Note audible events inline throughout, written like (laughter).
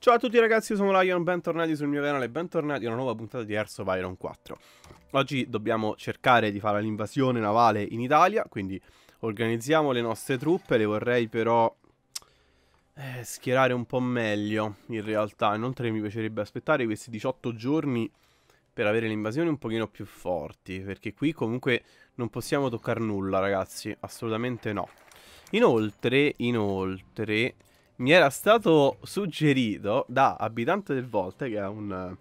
Ciao a tutti ragazzi, sono Lion, bentornati sul mio canale, bentornati a una nuova puntata di Airsoft Iron 4 Oggi dobbiamo cercare di fare l'invasione navale in Italia, quindi organizziamo le nostre truppe, le vorrei però eh, schierare un po' meglio in realtà. Inoltre mi piacerebbe aspettare questi 18 giorni per avere le invasioni un pochino più forti Perché qui comunque non possiamo toccare nulla ragazzi, assolutamente no. Inoltre, inoltre mi era stato suggerito da Abitante del Volte, che è un,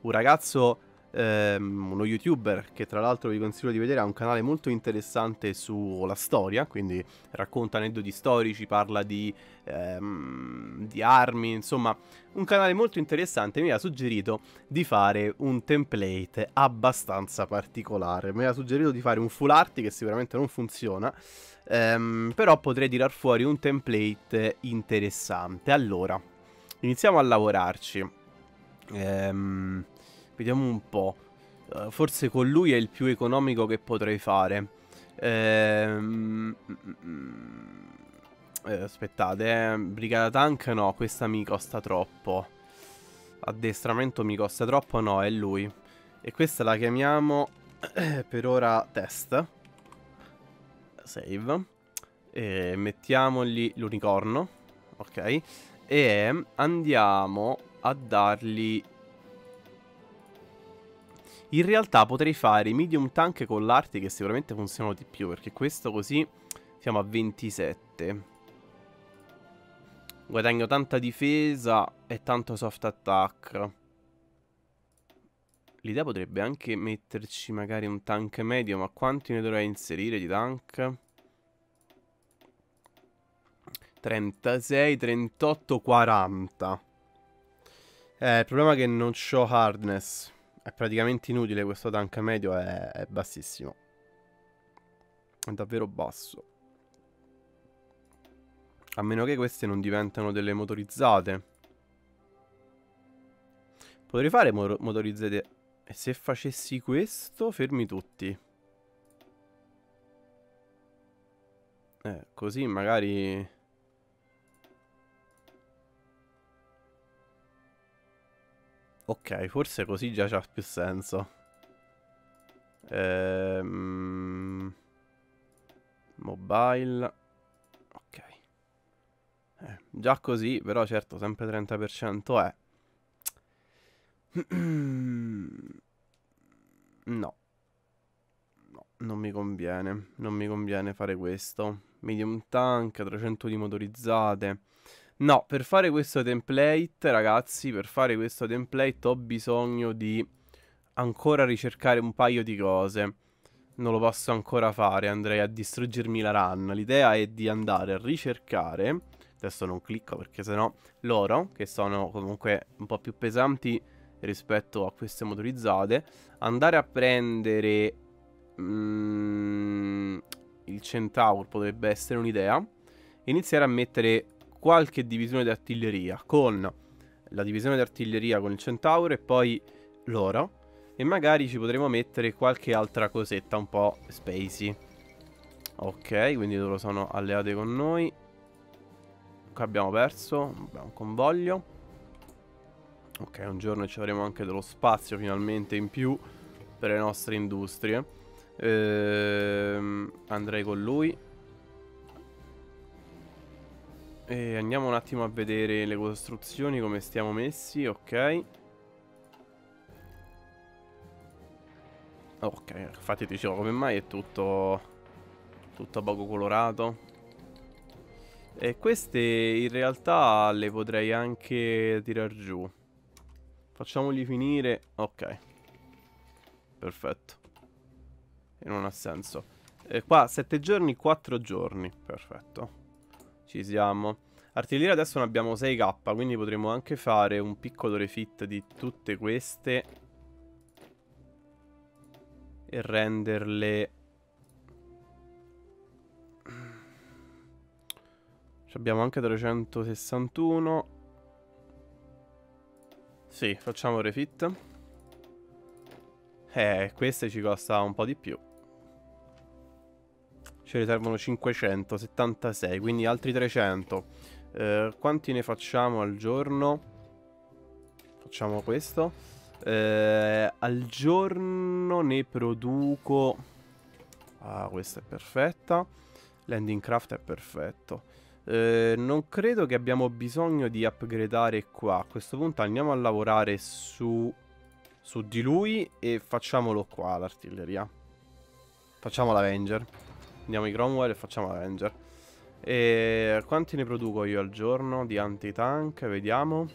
un ragazzo, ehm, uno youtuber che tra l'altro vi consiglio di vedere, ha un canale molto interessante sulla storia, quindi racconta aneddoti storici, parla di, ehm, di armi, insomma un canale molto interessante, mi ha suggerito di fare un template abbastanza particolare, mi ha suggerito di fare un full art che sicuramente non funziona, Um, però potrei tirar fuori un template interessante. Allora, iniziamo a lavorarci. Um, vediamo un po'. Uh, forse con lui è il più economico che potrei fare. Um, eh, aspettate, eh. Brigata tank no, questa mi costa troppo. Addestramento mi costa troppo, no, è lui. E questa la chiamiamo per ora test save. E mettiamogli l'unicorno ok? E andiamo a dargli in realtà potrei fare i medium tank con l'arti che sicuramente funzionano di più perché questo così siamo a 27 guadagno tanta difesa e tanto soft attack L'idea potrebbe anche metterci magari un tank medio, ma quanti ne dovrei inserire di tank? 36, 38, 40. Eh, il problema è che non ho hardness. È praticamente inutile questo tank medio, è, è bassissimo. È davvero basso. A meno che queste non diventano delle motorizzate. Potrei fare mo motorizzate e se facessi questo, fermi tutti. Eh, così magari... Ok, forse così già c'ha più senso. Ehm... Mobile. Ok. Eh, già così, però certo, sempre 30% è... No. No, non mi conviene. Non mi conviene fare questo. Medium tank, 300 di motorizzate. No, per fare questo template, ragazzi, per fare questo template ho bisogno di ancora ricercare un paio di cose. Non lo posso ancora fare, andrei a distruggermi la run. L'idea è di andare a ricercare, adesso non clicco perché sennò loro, che sono comunque un po' più pesanti rispetto a queste motorizzate. Andare a prendere mm, il Centaur potrebbe essere un'idea. Iniziare a mettere qualche divisione di artiglieria con la divisione di artiglieria con il Centaur e poi loro. E magari ci potremo mettere qualche altra cosetta un po' spacey. Ok, quindi loro sono alleate con noi. Qua abbiamo perso, abbiamo un convoglio. Ok, un giorno ci avremo anche dello spazio finalmente in più per le nostre industrie. Ehm, andrei con lui. E andiamo un attimo a vedere le costruzioni, come stiamo messi, ok. Ok, infatti dicevo, come mai è tutto, tutto poco colorato? E queste in realtà le potrei anche tirar giù. Facciamogli finire. Ok. Perfetto. E non ha senso. E qua 7 giorni, 4 giorni. Perfetto. Ci siamo. Artiglieria adesso ne abbiamo 6k, quindi potremo anche fare un piccolo refit di tutte queste. E renderle... Abbiamo anche 361. Sì, facciamo refit. Eh, queste ci costa un po' di più. Ci riservano 576, quindi altri 300. Eh, quanti ne facciamo al giorno? Facciamo questo. Eh, al giorno ne produco... Ah, questa è perfetta. Landing craft è perfetto. Eh, non credo che abbiamo bisogno di upgradare qua. A questo punto andiamo a lavorare su, su di lui e facciamolo qua l'artiglieria. Facciamo l'Avenger. Andiamo i Cromwell e facciamo l'Avenger. E quanti ne produco io al giorno di anti-tank? Vediamo.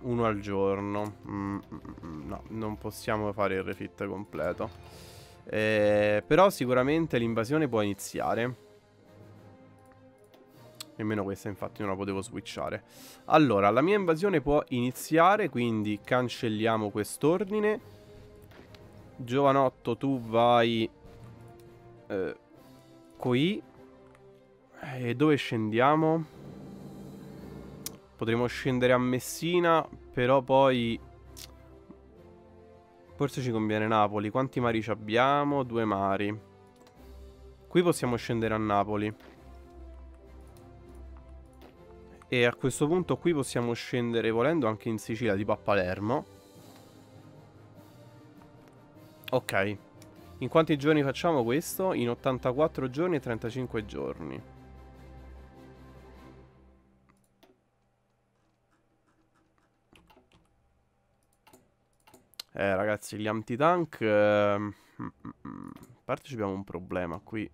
Uno al giorno. Mm, mm, mm, no, non possiamo fare il refit completo. Eh, però sicuramente l'invasione può iniziare. Nemmeno questa infatti non la potevo switchare. Allora, la mia invasione può iniziare, quindi cancelliamo quest'ordine. Giovanotto, tu vai eh, qui. E dove scendiamo? Potremmo scendere a Messina, però poi... Forse ci conviene Napoli. Quanti mari abbiamo? Due mari. Qui possiamo scendere a Napoli. E a questo punto qui possiamo scendere volendo anche in Sicilia, tipo a Palermo. Ok. In quanti giorni facciamo questo? In 84 giorni e 35 giorni. Eh ragazzi, gli anti-tank... Eh, mm, mm, mm, a parte abbiamo un problema qui.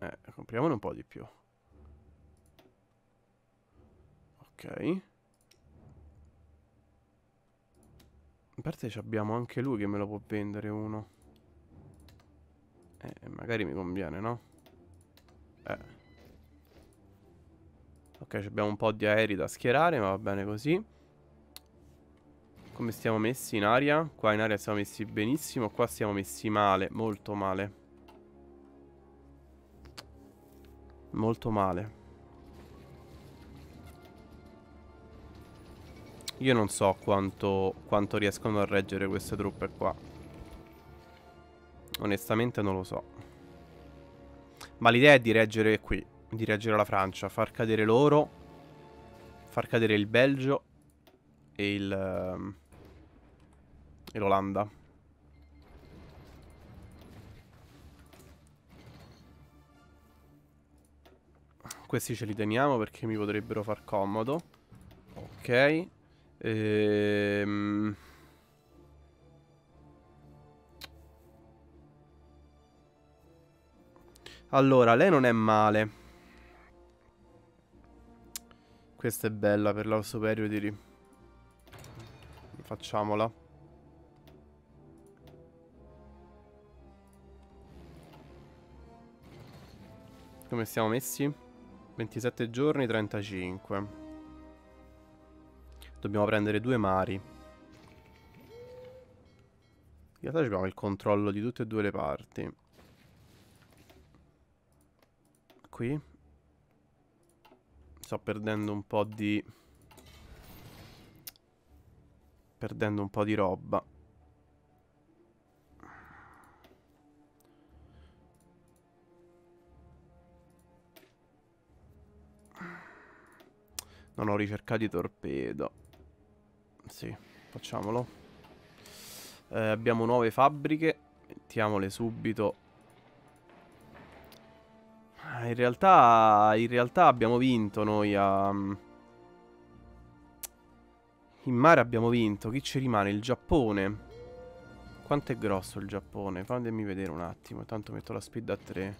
Eh, compriamone un po' di più. Ok. A parte abbiamo anche lui che me lo può vendere uno. Eh, magari mi conviene, no? Eh. Ok, abbiamo un po' di aerei da schierare, ma va bene così. Come stiamo messi in aria? Qua in aria siamo messi benissimo, qua stiamo messi male, molto male. Molto male. Io non so quanto, quanto riescono a reggere queste truppe qua. Onestamente non lo so. Ma l'idea è di reggere qui. Di reggere la Francia. Far cadere loro. Far cadere il Belgio. E il... E l'Olanda. Questi ce li teniamo perché mi potrebbero far comodo. Ok. Ehm... Allora, lei non è male. Questa è bella per la superiority. Facciamola. Come stiamo messi? 27 giorni, 35. Dobbiamo prendere due mari. In realtà abbiamo il controllo di tutte e due le parti. Qui. Sto perdendo un po' di... Perdendo un po' di roba. Non ho ricercato i torpedo. Sì, facciamolo. Eh, abbiamo nuove fabbriche. Mettiamole subito. Ah, in realtà, in realtà abbiamo vinto noi a... In mare abbiamo vinto. Chi ci rimane? Il Giappone. Quanto è grosso il Giappone? Fatemi vedere un attimo. Intanto metto la speed a 3.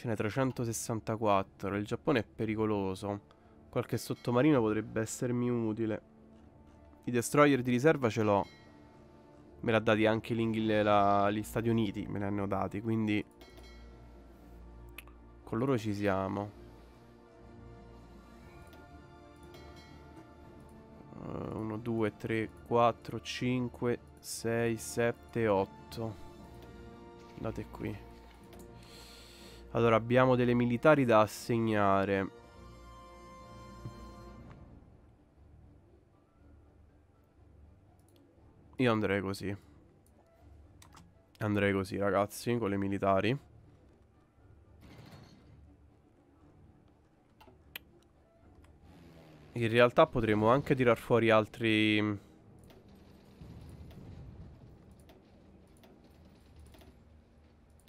Ce n'è 364. Il Giappone è pericoloso. Qualche sottomarino potrebbe essermi utile. I destroyer di riserva ce l'ho. Me l'ha dati anche gli Stati Uniti, me ne hanno dati, quindi... Con loro ci siamo. 1, 2, 3, 4, 5, 6, 7, 8. Andate qui. Allora, abbiamo delle militari da assegnare. Io andrei così. Andrei così, ragazzi, con le militari. In realtà potremmo anche tirar fuori altri...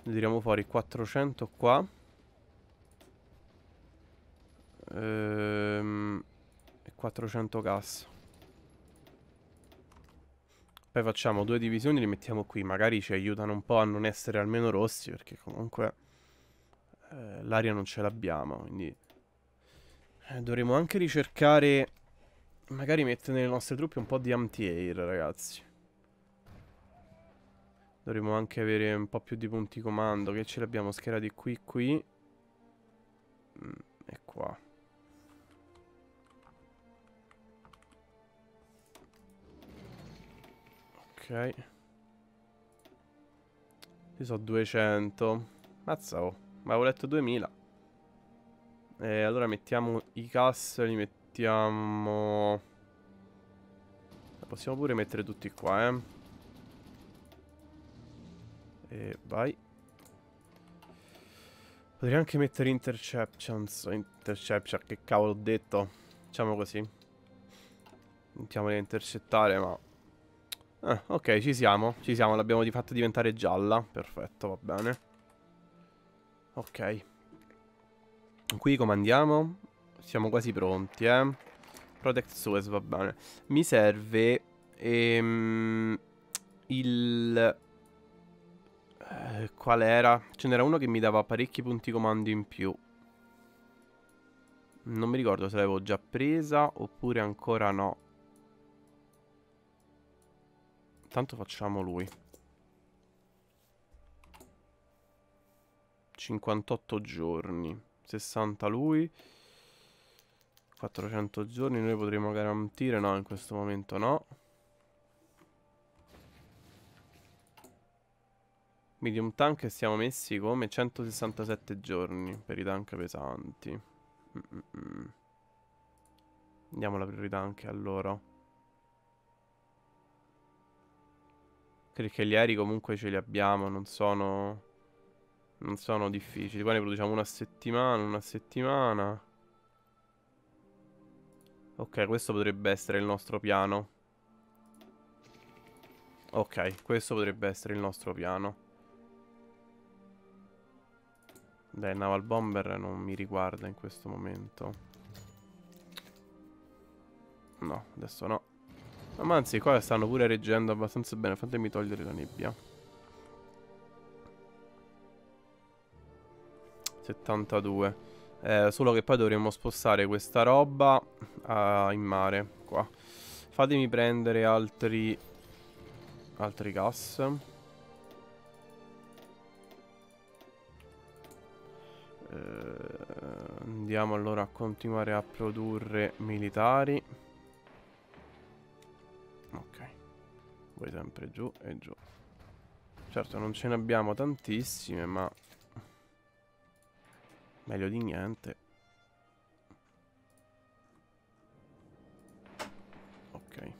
Ne tiriamo fuori 400 qua. Ehm, e 400 gas. Poi facciamo due divisioni, li mettiamo qui. Magari ci aiutano un po' a non essere almeno rossi, perché comunque eh, l'aria non ce l'abbiamo, quindi... Eh, dovremmo anche ricercare... Magari mettere nelle nostre truppe un po' di anti-air, ragazzi. Dovremmo anche avere un po' più di punti comando. Che ce li abbiamo schierati qui, qui. Mm, e qua. Ok. Ci sono 200. Mazza, oh. Ma avevo letto 2000. E allora mettiamo i cass, li mettiamo... Possiamo pure mettere tutti qua, eh. E vai. Potrei anche mettere interceptions. Interception, che cavolo ho detto. Facciamo così. Mettiamo a intercettare, ma... Ah, ok, ci siamo. Ci siamo, l'abbiamo di fatto diventare gialla. Perfetto, va bene. Ok. Qui comandiamo. Siamo quasi pronti, eh. Protect Suez, va bene. Mi serve ehm, il... Eh, qual era? Ce n'era uno che mi dava parecchi punti comando in più. Non mi ricordo se l'avevo già presa oppure ancora no. Tanto facciamo lui. 58 giorni. 60 lui 400 giorni noi potremo garantire no in questo momento no medium tank siamo messi come 167 giorni per i tank pesanti mm -mm. Andiamo alla priorità anche a loro Perché gli aerei comunque ce li abbiamo Non sono non sono difficili. Poi ne produciamo una settimana, una settimana. Ok, questo potrebbe essere il nostro piano. Ok, questo potrebbe essere il nostro piano. Dai, Naval Bomber non mi riguarda in questo momento. No, adesso no. Ma anzi, qua stanno pure reggendo abbastanza bene. Fatemi togliere la nebbia. 72 eh, Solo che poi dovremmo spostare questa roba uh, in mare Qua Fatemi prendere altri Altri gas eh, Andiamo allora a continuare a produrre militari Ok Voi sempre giù e giù Certo non ce ne abbiamo tantissime ma Meglio di niente. Ok.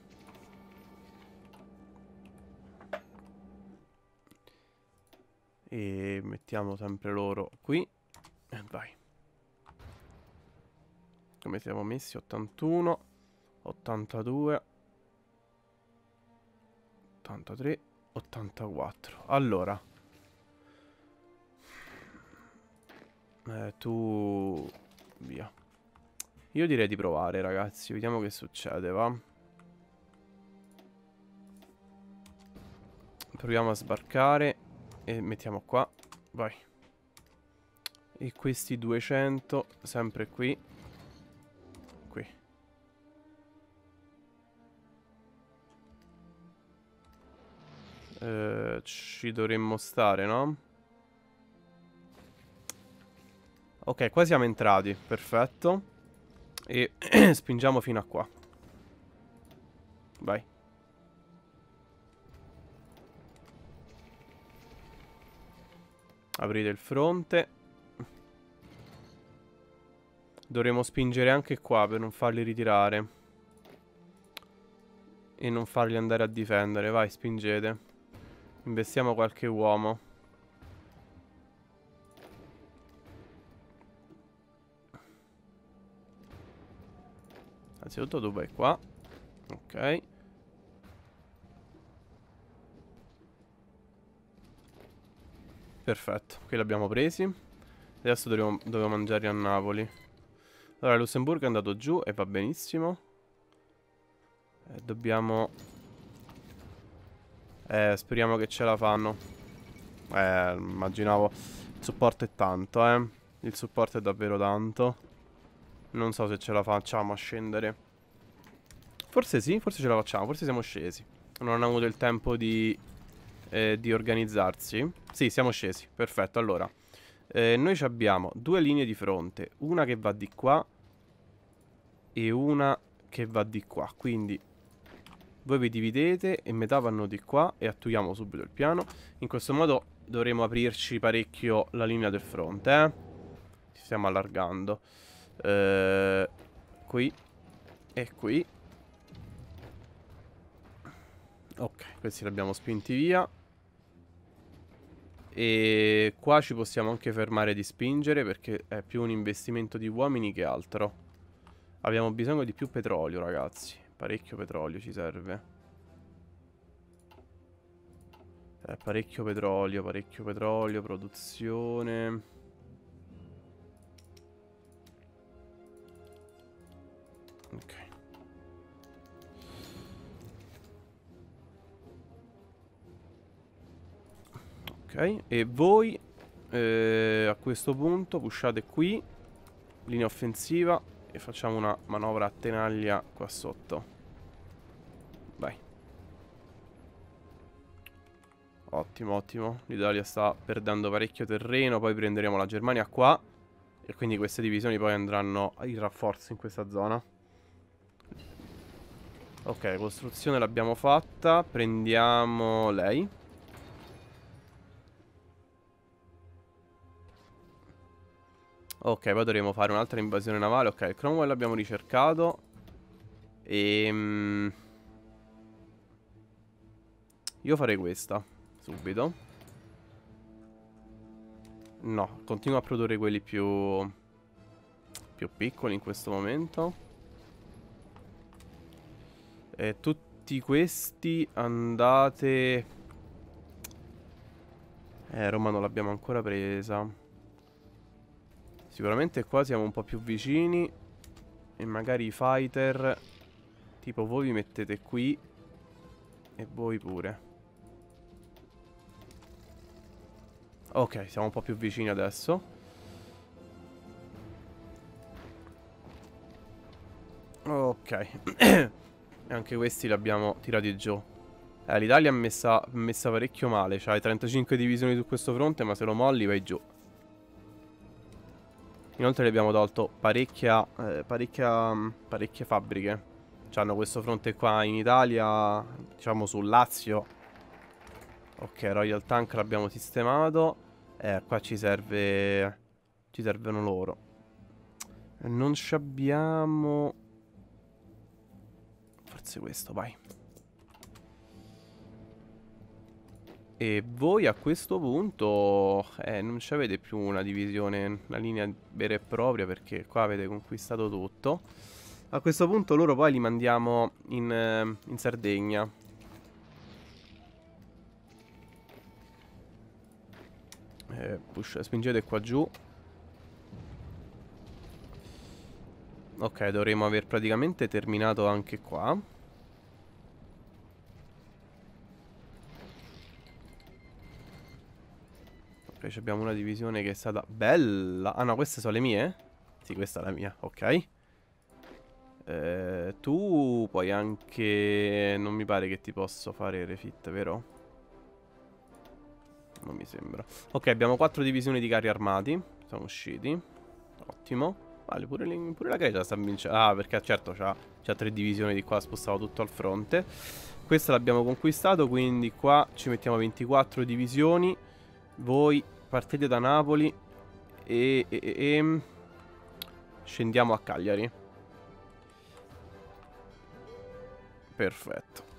E mettiamo sempre loro qui. Vai. Come siamo messi? 81, 82, 83, 84. Allora. Eh, tu... Via. Io direi di provare, ragazzi. Vediamo che succede, va? Proviamo a sbarcare. E mettiamo qua. Vai. E questi 200, sempre qui. Qui. Eh, ci dovremmo stare, no? Ok, qua siamo entrati, perfetto. E (clears throat) spingiamo fino a qua. Vai. Aprite il fronte. Dovremo spingere anche qua per non farli ritirare. E non farli andare a difendere. Vai, spingete. Investiamo qualche uomo. Innanzitutto tu vai qua. Ok. Perfetto, qui l'abbiamo presi. Adesso dobbiamo, dobbiamo mangiare a Napoli. Allora, Lussemburgo è andato giù e va benissimo. E dobbiamo... Eh, speriamo che ce la fanno. Eh, immaginavo... Il supporto è tanto, eh. Il supporto è davvero tanto. Non so se ce la facciamo a scendere. Forse sì, forse ce la facciamo, forse siamo scesi. Non hanno avuto il tempo di eh, di organizzarsi. Sì, siamo scesi. Perfetto, allora. Eh, noi abbiamo due linee di fronte. Una che va di qua e una che va di qua. Quindi voi vi dividete e metà vanno di qua e attuiamo subito il piano. In questo modo dovremo aprirci parecchio la linea del fronte, eh? Ci stiamo allargando. Eh, qui e qui. Ok, questi li abbiamo spinti via. E qua ci possiamo anche fermare di spingere perché è più un investimento di uomini che altro. Abbiamo bisogno di più petrolio, ragazzi. Parecchio petrolio ci serve. Eh, parecchio petrolio, parecchio petrolio, produzione. Ok, e voi eh, a questo punto pushate qui, linea offensiva, e facciamo una manovra a tenaglia qua sotto. Vai. Ottimo, ottimo. L'Italia sta perdendo parecchio terreno, poi prenderemo la Germania qua. E quindi queste divisioni poi andranno in rafforzo in questa zona. Ok, costruzione l'abbiamo fatta. Prendiamo lei. Ok, poi dovremo fare un'altra invasione navale. Ok, il Cromwell l'abbiamo ricercato. Ehm, io farei questa. Subito. No, continuo a produrre quelli più... Più piccoli in questo momento. E tutti questi andate... Eh, Roma non l'abbiamo ancora presa. Sicuramente qua siamo un po' più vicini E magari i fighter Tipo voi vi mettete qui E voi pure. Ok, siamo un po' più vicini adesso. Ok (coughs) E anche questi li abbiamo tirati giù. Eh, L'Italia è messa, messa parecchio male C'hai 35 divisioni su questo fronte Ma se lo molli vai giù Inoltre le abbiamo tolto parecchia, eh, parecchia, mm, parecchie fabbriche. Hanno questo fronte qua in Italia, diciamo sul Lazio. Ok, Royal Tank l'abbiamo sistemato. Eh, qua ci serve... Ci servono loro. Non ci abbiamo... Forse questo, vai. E voi a questo punto eh, non avete più una divisione, una linea vera e propria perché qua avete conquistato tutto. A questo punto loro poi li mandiamo in, eh, in Sardegna. Eh, push, spingete qua giù. Ok, dovremmo aver praticamente terminato anche qua. Ok, abbiamo una divisione che è stata bella. Ah no, queste sono le mie? Sì, questa è la mia, ok. Eh, tu puoi anche... Non mi pare che ti posso fare refit, vero? Non mi sembra. Ok, abbiamo quattro divisioni di carri armati. Siamo usciti. Ottimo. Vale, pure, pure la Grecia sta vincendo. Ah, perché certo c'ha tre divisioni di qua, spostavo tutto al fronte. Questa l'abbiamo conquistato, quindi qua ci mettiamo 24 divisioni. Voi partite da Napoli e, e, e mm, scendiamo a Cagliari. Perfetto.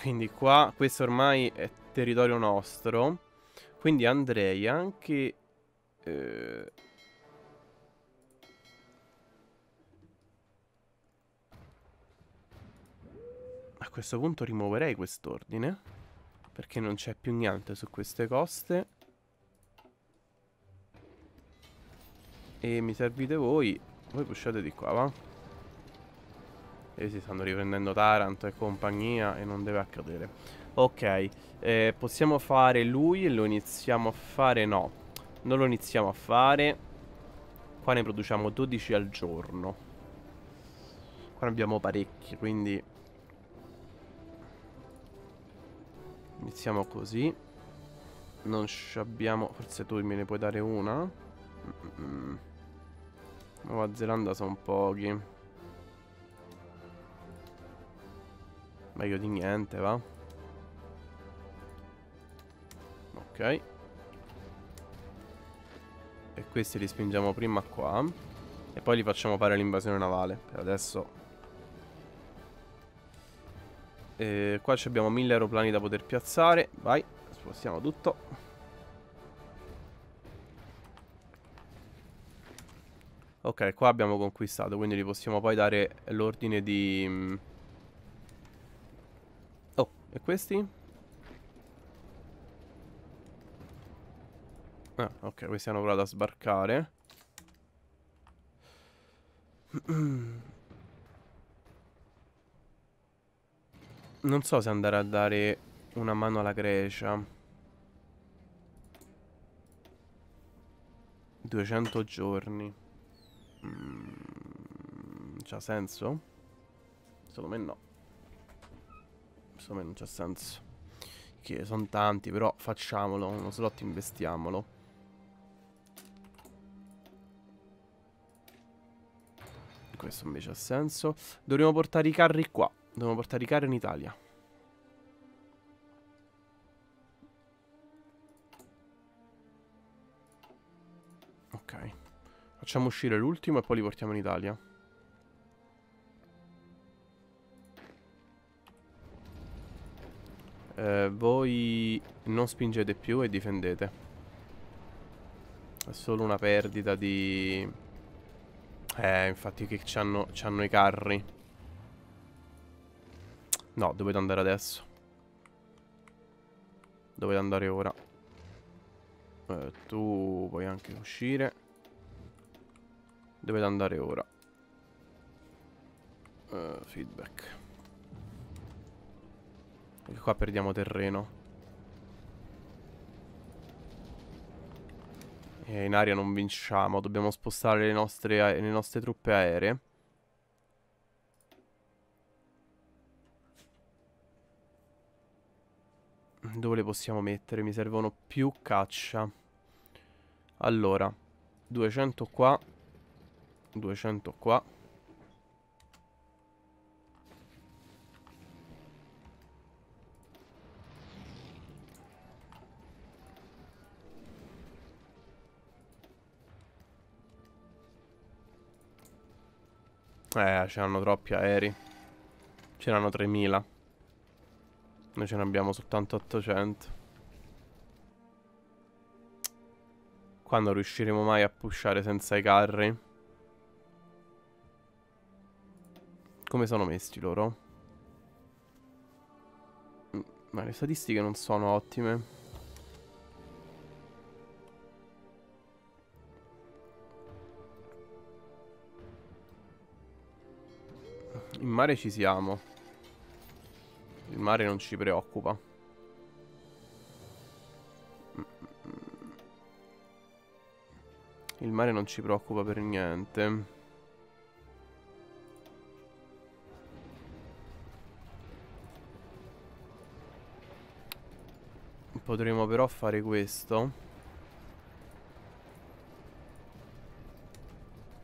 Quindi qua, questo ormai è territorio nostro. Quindi andrei anche... Eh... A questo punto rimuoverei quest'ordine. Perché non c'è più niente su queste coste. E mi servite voi. Voi pushate di qua, va? E si stanno riprendendo Taranto e compagnia e non deve accadere. Ok, eh, possiamo fare lui e lo iniziamo a fare? No, non lo iniziamo a fare. Qua ne produciamo 12 al giorno. Qua ne abbiamo parecchi, quindi... Iniziamo così. Non abbiamo... Forse tu me ne puoi dare una? Nuova Zelanda sono pochi. Meglio di niente, va? Ok. E questi li spingiamo prima qua. E poi li facciamo fare l'invasione navale. Per adesso... E qua abbiamo mille aeroplani da poter piazzare. Vai, spostiamo tutto. Ok, qua abbiamo conquistato, quindi gli possiamo poi dare l'ordine di... Mm, oh, e questi? Ah, ok, questi hanno provato a sbarcare. (clears throat) Non so se andare a dare una mano alla Grecia. 200 giorni. Mm, c'ha senso? Secondo me no. Secondo me non c'ha senso. Che sono tanti, però facciamolo. Uno slot investiamolo. Questo invece ha senso. Dovremmo portare i carri qua. Dovremmo portare i carri in Italia. Facciamo uscire l'ultimo e poi li portiamo in Italia. Eh, voi non spingete più e difendete. È solo una perdita di... Eh, infatti che c'hanno i carri. No, dovete andare adesso. Dovete andare ora. Eh, tu puoi anche uscire. Dovete andare ora. Uh, feedback. Perché qua perdiamo terreno. E in aria non vinciamo. Dobbiamo spostare le nostre, le nostre truppe aeree. Dove le possiamo mettere? Mi servono più caccia. Allora, 200 qua 200 qua Eh, c'erano troppi aerei C'erano 3000 Noi ce ne abbiamo soltanto 800 Quando riusciremo mai a pushare senza i carri? Come sono messi loro? Mm, ma le statistiche non sono ottime. In mare ci siamo. Il mare non ci preoccupa. Il mare non ci preoccupa per niente. Potremmo però fare questo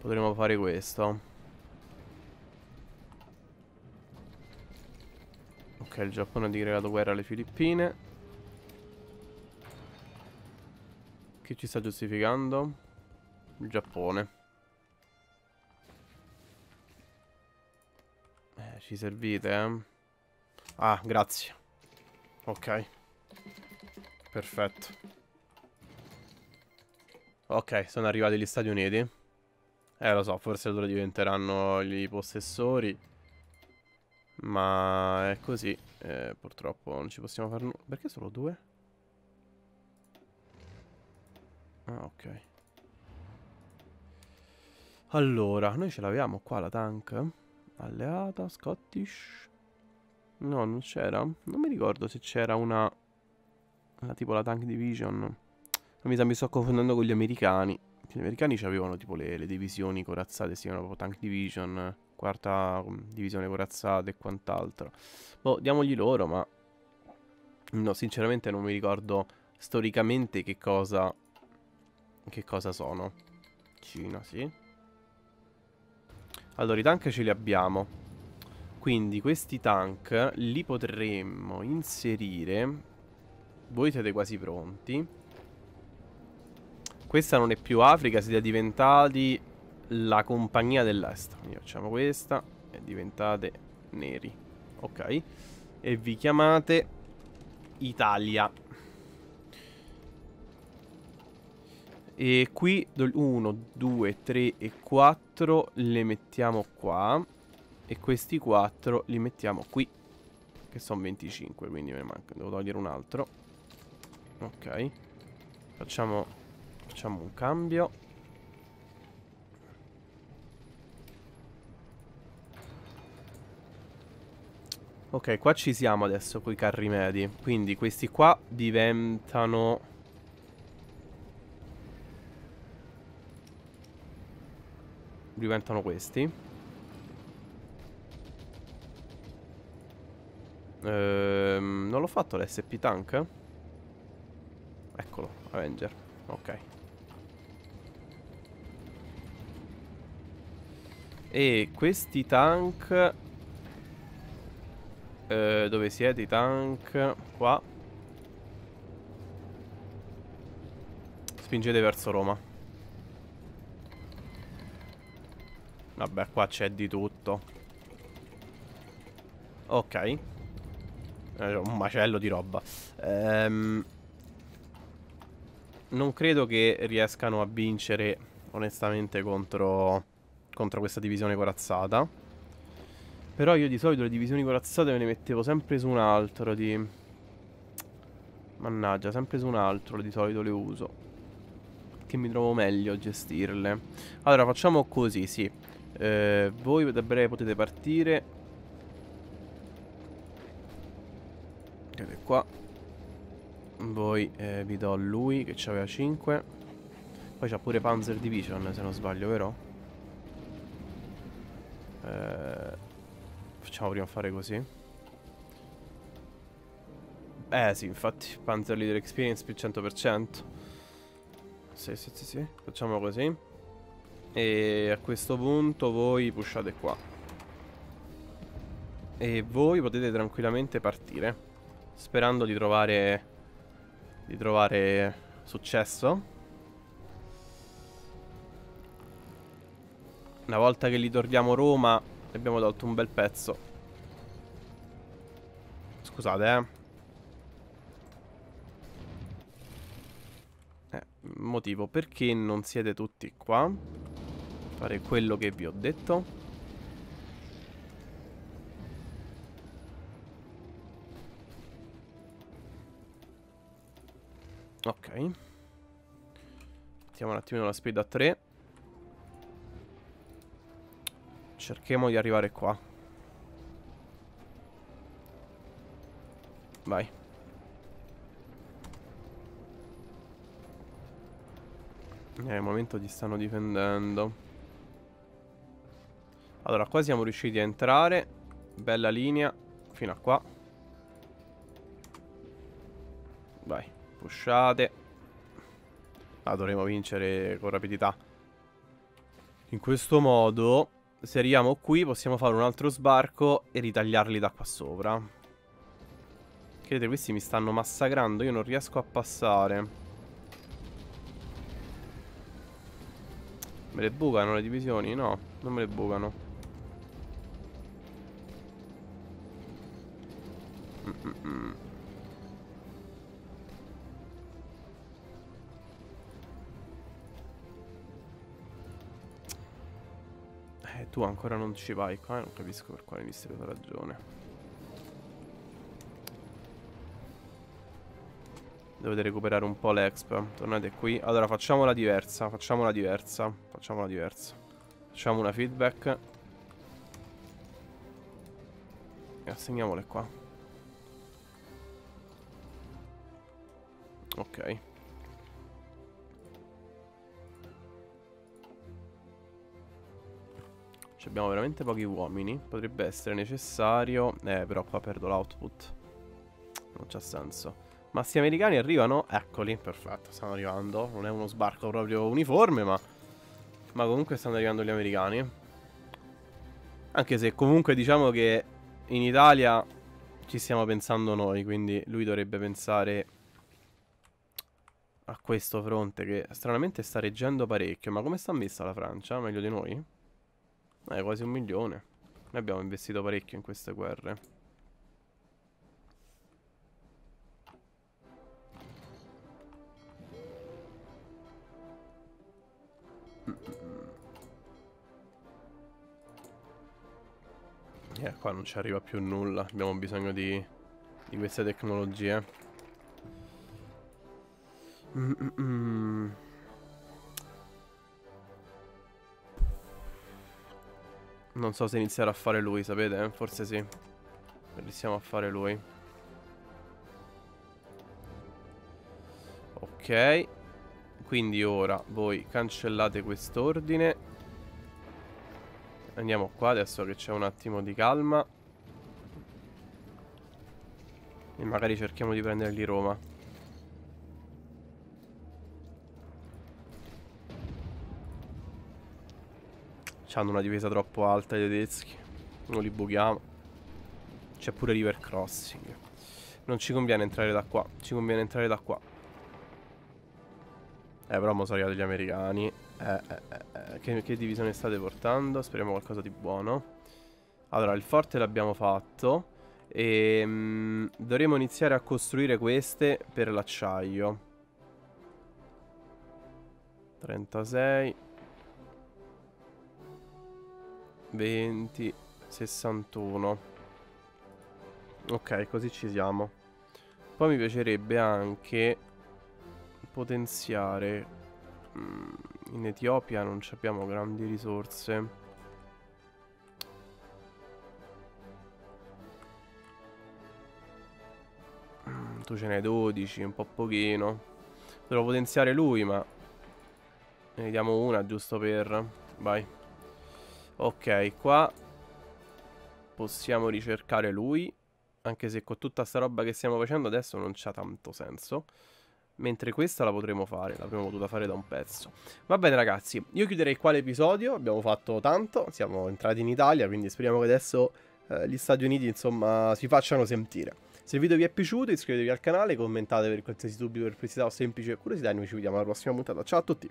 Potremmo fare questo Il Giappone ha dichiarato guerra alle Filippine Chi ci sta giustificando? Il Giappone eh, Ci servite, eh? Ah, grazie Ok Perfetto. Ok, sono arrivati gli Stati Uniti. Eh, lo so, forse loro diventeranno i possessori. Ma è così. Eh, purtroppo non ci possiamo fare nulla. Perché solo due? Ah, ok. Allora, noi ce l'avevamo qua la tank. Alleata, Scottish. No, non c'era. Non mi ricordo se c'era una... una... tipo la tank division. Mi sa, mi sto confondendo con gli americani. Gli americani avevano tipo le, le divisioni corazzate, si chiamano proprio tank division quarta mm, divisione corazzata e quant'altro. Boh, diamogli loro, ma... No, sinceramente non mi ricordo storicamente che cosa... Che cosa sono. Cina, sì. Allora, i tank ce li abbiamo. Quindi questi tank li potremmo inserire... Voi siete quasi pronti. Questa non è più Africa, siete diventati la compagnia dell'est. Quindi facciamo questa e diventate neri. Ok. E vi chiamate Italia. E qui 1, 2, 3 e 4 le mettiamo qua. E questi 4 li mettiamo qui. Che sono 25, quindi me ne manca. Devo togliere un altro. Ok. Facciamo, facciamo un cambio. Ok, qua ci siamo adesso con i carri medi. Quindi questi qua diventano... Diventano questi. Ehm, non l'ho fatto l'SP Tank? Eccolo, Avenger. Ok. E questi tank eh, dove siete i tank? Qua. Spingete verso Roma. Vabbè, qua c'è di tutto. Ok. Eh, un macello di roba. Ehm, non credo che riescano a vincere, onestamente, contro, contro questa divisione corazzata. Però io di solito le divisioni corazzate me le mettevo sempre su un altro di... Mannaggia, sempre su un altro di solito le uso. Che mi trovo meglio a gestirle. Allora, facciamo così, sì. Eh, voi da breve potete partire. Vedete qua. Voi eh, vi do lui che aveva 5. Poi c'ha pure Panzer Division se non sbaglio, vero? Eh... Facciamo prima fare così. Eh sì, infatti, Panzer Leader Experience più 100%. Sì, sì, sì, sì. Facciamo così. E a questo punto voi pushate qua. E voi potete tranquillamente partire. Sperando di trovare... Di trovare successo. Una volta che li torniamo Roma abbiamo tolto un bel pezzo. Scusate, eh. Eh, motivo, perché non siete tutti qua? Fare quello che vi ho detto. Ok. Mettiamo un attimo la speed a 3. Cerchiamo di arrivare qua. Vai. Eh, al momento ti stanno difendendo. Allora, qua siamo riusciti a entrare. Bella linea. Fino a qua. Vai, pushate. Ah, dovremo vincere con rapidità. In questo modo se arriviamo qui possiamo fare un altro sbarco e ritagliarli da qua sopra. Vedete, questi mi stanno massacrando, io non riesco a passare. Me le bucano le divisioni? No, non me le bucano. Mm -mm -mm. E tu ancora non ci vai qua, non capisco per quale misteriosa ragione. Dovete recuperare un po' l'exp. Tornate qui. Allora, facciamola diversa. Facciamola diversa. Facciamola diversa. Facciamo una feedback. E assegniamole qua. Ok. Ci abbiamo veramente pochi uomini. Potrebbe essere necessario. Eh, però qua perdo l'output. Non c'ha senso. Ma sti americani arrivano? Eccoli, perfetto, stanno arrivando. Non è uno sbarco proprio uniforme, ma... Ma comunque stanno arrivando gli americani. Anche se comunque diciamo che in Italia ci stiamo pensando noi, quindi lui dovrebbe pensare a questo fronte che stranamente sta reggendo parecchio. Ma come sta messa la Francia? Meglio di noi? Eh, quasi un milione. Noi abbiamo investito parecchio in queste guerre. Eh, qua non ci arriva più nulla. Abbiamo bisogno di, di queste tecnologie. Mm -mm. Non so se iniziare a fare lui, sapete? Forse sì. Iniziamo a fare lui. Ok. Quindi ora voi cancellate quest'ordine Andiamo qua adesso che c'è un attimo di calma. E magari cerchiamo di prenderli Roma. Hanno una difesa troppo alta i tedeschi. Non li buchiamo. C'è pure river crossing. Non ci conviene entrare da qua. Ci conviene entrare da qua. Eh però mo sono arrivati gli americani eh, eh, eh, che, che divisione state portando? Speriamo qualcosa di buono. Allora, il forte l'abbiamo fatto. E mm, dovremo iniziare a costruire queste per l'acciaio. 36 20 61 Ok, così ci siamo. Poi mi piacerebbe anche potenziare mm, in Etiopia non abbiamo grandi risorse. Mm, tu ce n'hai 12, un po' pochino. Devo potenziare lui, ma... Ne diamo una giusto per... Vai. Ok, qua... Possiamo ricercare lui. Anche se con tutta sta roba che stiamo facendo adesso non c'ha tanto senso. Mentre questa la potremo fare, l'avremmo potuta fare da un pezzo. Va bene ragazzi, io chiuderei qua l'episodio, abbiamo fatto tanto, siamo entrati in Italia, quindi speriamo che adesso eh, gli Stati Uniti insomma si facciano sentire. Se il video vi è piaciuto iscrivetevi al canale, commentate per qualsiasi dubbio, perplessità o semplice curiosità e noi ci vediamo alla prossima puntata. Ciao a tutti!